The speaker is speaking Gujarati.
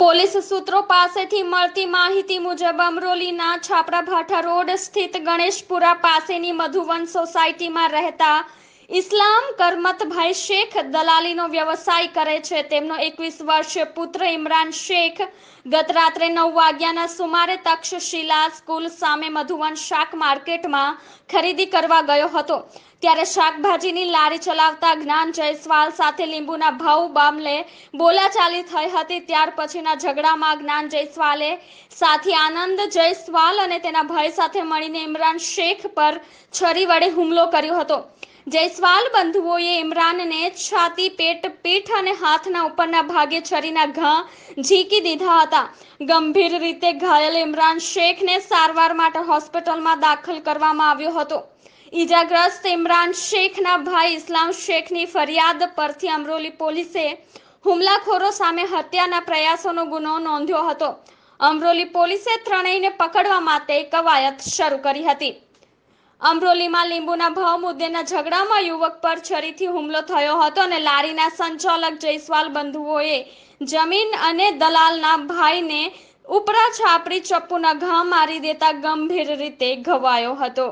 પોલીસ સૂત્રો પાસેથી મળતી માહિતી મુજબ અમરોલીના છાપરાભાઠા રોડ સ્થિત ગણેશપુરા પાસેની મધુવન સોસાયટીમાં રહેતા ઇસ્લામ કરમતભાઈ શેખ દલાલીનો વ્યવસાય કરે છે. તેમનો એકવીસ વર્ષીય પુત્ર ઇમરાન શેખ ગત રાત્રે નવ વાગ્યાના સુમારે તક્ષશિલા સ્કૂલ સામે મધુવન શાક માર્કેટમાં ખરીદી કરવા ગયો હતો. ત્યારે શાકભાજીની લારી ચલાવતા જ્ઞાન જયસ્વાલ સાથે લીંબુના ભાવ બામલે બોલાચાલી થઈ હતી. ત્યાર પછીના ઝઘડામાં જ્ઞાન જયસ્વાલે સાથી આનંદ જયસ્વાલ અને તેના ભાઈ સાથે મળીને ઇમરાન શેખ પર છરી વડે હુમલો કર્યો હતો. જયસ્વાલ બંધુઓએ ઇમરાનને છાતી પેટ, પીઠ અને હાથના ઉપરના ભાગે છરીના ઘા ઝીકી દીધા હતા. ગંભીર રીતે ઘાયલ ઇમરાન શેખને સારવાર માટે હોસ્પિટલમાં દાખલ કરવામાં આવ્યો હતો. ઈજાગ્રસ્ત ઇમરાન શેખના ભાઈ ઇસ્લામ શેખની ફરિયાદ પરથી અમરોલી પોલીસે હુમલાખોરો સામે હત્યાના પ્રયાસોનો ગુનો નોંધ્યો હતો. અમરોલી પોલીસે ત્રણેયને પકડવા માટે કવાયત શરૂ કરી હતી. અમરોલીમાં લીંબુના ભાવ મુદ્દેના ઝઘડામાં યુવક પર છરીથી હુમલો થયો હતો અને લારીના સંચાલક જયસ્વાલ બંધુઓએ જમીન અને દલાલના ભાઈને ઉપરા છાપરી ચપ્પુના ઘા મારી દેતા ગંભીર રીતે ઘવાયો હતો.